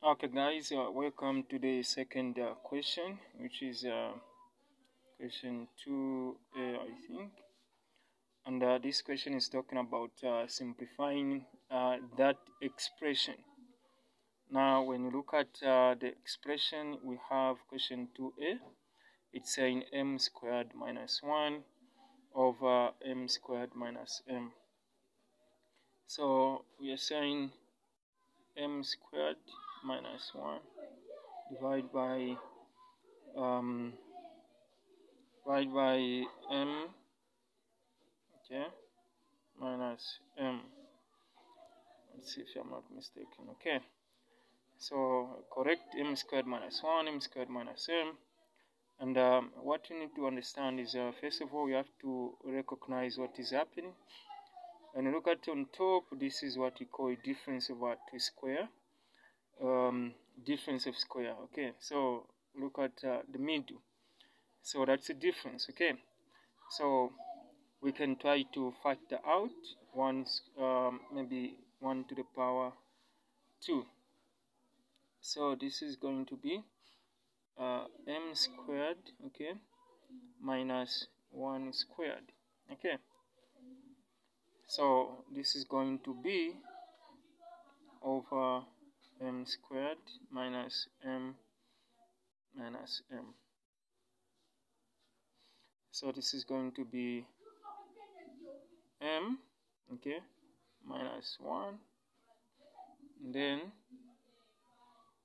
Okay, guys, uh, welcome to the second uh, question, which is uh, question 2a, I think. And uh, this question is talking about uh, simplifying uh, that expression. Now, when you look at the expression, we have question 2a. It's saying m squared minus 1 over m squared minus m. So, we are saying m squared minus 1 divided by um, divided by m okay minus m. Let's see if I'm not mistaken okay. So correct m squared minus 1 m squared minus m. And um, what you need to understand is uh, first of all we have to recognize what is happening and look at on top this is what you call difference over 2 square. Um, difference of square okay? So look at uh, the middle. So that's the difference okay? So we can try to factor out one um, maybe 1 to the power 2 so this is going to be uh, m squared okay? Minus 1 squared okay so this is going to be over m squared minus m minus m. So this is going to be m, okay, minus 1, then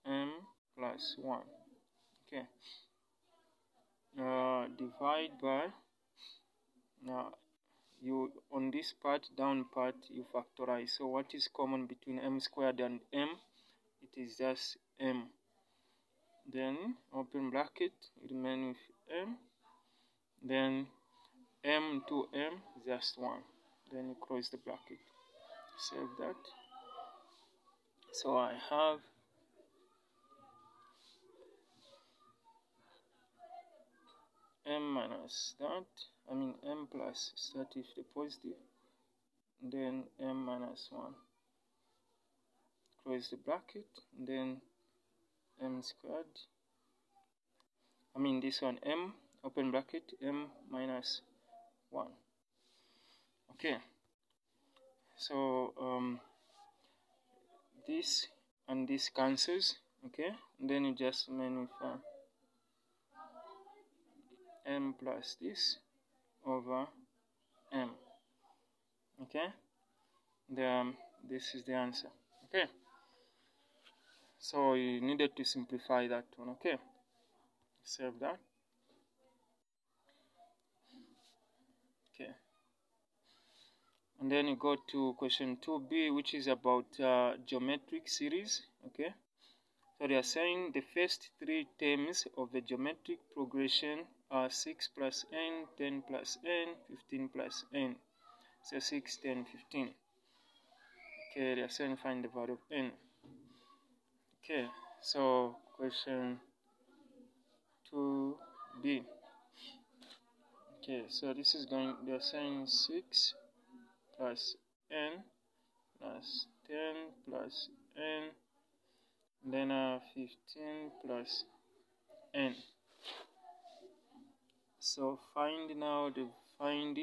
m plus 1, okay. Uh, divide by, now you on this part, down part, you factorize. So what is common between m squared and m? it is just m. Then open bracket remain with m. Then m to m just 1 then you close the bracket. Save that. So I have m minus that I mean m plus start with the positive then m minus 1 close the bracket then m squared. I mean this one m open bracket m minus 1 okay. So um, this and this cancels okay? And then you just uh, m plus this over m. Okay? The um, this is the answer. Okay? So you needed to simplify that one. Okay? Save that. Okay. And then you go to question 2b which is about uh, geometric series. Okay? So they are saying the first three terms of the geometric progression are 6 plus n 10 plus n 15 plus n so 6 10 15 okay they are saying find the value of n Okay, so question 2b. Okay, so this is going, they're saying 6 plus n plus 10 plus n, then uh, 15 plus n. So find now the find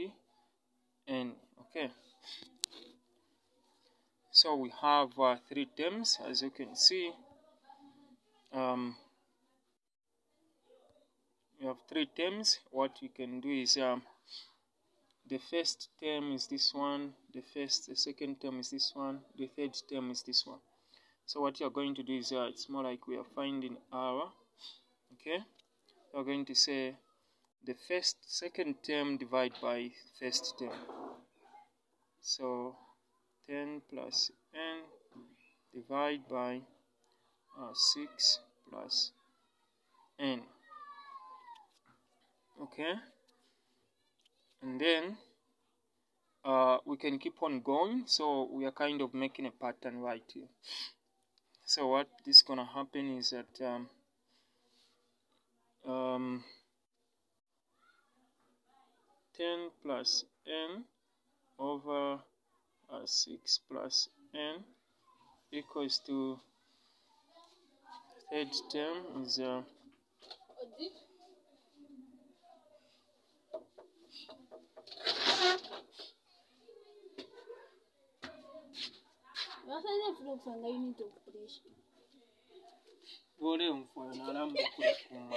n. Okay. So we have uh, three terms as you can see um, you have three terms what you can do is um, the first term is this one the first the second term is this one the third term is this one so what you're going to do is uh, it's more like we are finding our okay you're going to say the first second term divided by first term. So 10 plus n divide by uh, 6 plus n. Okay? And then uh, we can keep on going. So we are kind of making a pattern right here. So what is gonna happen is that um, um, 10 plus n over uh, 6 plus n equals to third term is uh, basanze nfuna okusanga unit of pressure bw'olemufuyo nalamba okulikuma